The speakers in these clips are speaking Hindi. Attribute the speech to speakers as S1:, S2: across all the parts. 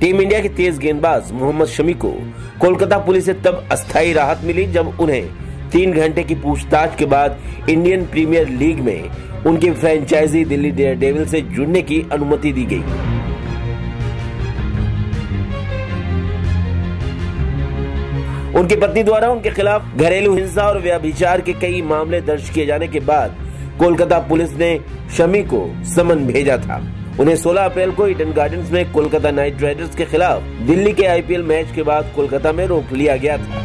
S1: टीम इंडिया के तेज गेंदबाज मोहम्मद शमी को कोलकाता पुलिस से तब अस्थायी राहत मिली जब उन्हें तीन घंटे की पूछताछ के बाद इंडियन प्रीमियर लीग में उनकी फ्रेंचाइजी दिल्ली डेयर से जुड़ने की अनुमति दी गई। उनकी पत्नी द्वारा उनके खिलाफ घरेलू हिंसा और व्याभिचार के कई मामले दर्ज किए जाने के बाद कोलकाता पुलिस ने शमी को समन भेजा था। उन्हें 16 अप्रैल को ईडन गार्डन्स में कोलकाता नाइट राइडर्स के खिलाफ दिल्ली के आईपीएल मैच के बाद कोलकाता में रोक लिया गया था।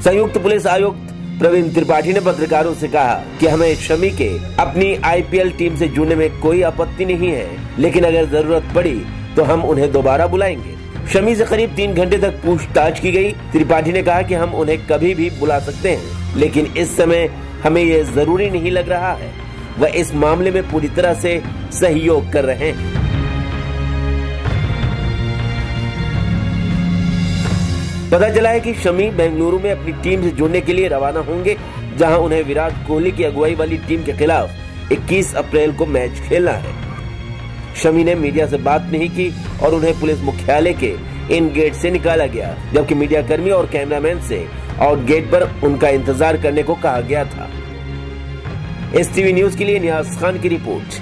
S1: संयुक्त पुलिस आयुक्त प्रवीण त्रिपाठी ने पत्रकारों से कहा कि हमें शमी के अपनी आईपीएल टीम से जुड़ने में कोई आपत्ति नहीं है, लेकिन अगर ज़रूरत पड़ी तो हम उन्हें दोबारा बुलाएँगे। शमी से करीब तीन घंटे तक पूछताछ की गई। त्रिपाठी ने कहा कि हम उन्हें कभी भी बुला सकते हैं, लेकिन इस समय हमें ये ज़रूरी नहीं लग रहा है। वह इस मामले में पूरी तरह से सहयोग कर रहे हैं। पता चला है कि शमी बेंगलुरु में अपनी टीम से जुड़ने के लिए रवाना होंगे, जहाँ उन्हें विराट कोहली की अगुवाई वाली टीम के खिलाफ 21 अप्रैल को मैच खेलना है। शमी ने मीडिया से बात नहीं की और उन्हें पुलिस मुख्यालय के इन गेट से निकाला गया, जबकि मीडिया कर्मी और कैमरामैन से आउट गेट पर उनका इंतज़ार करने को कहा गया था। एस न्यूज़ के लिए नियाज खान की रिपोर्ट।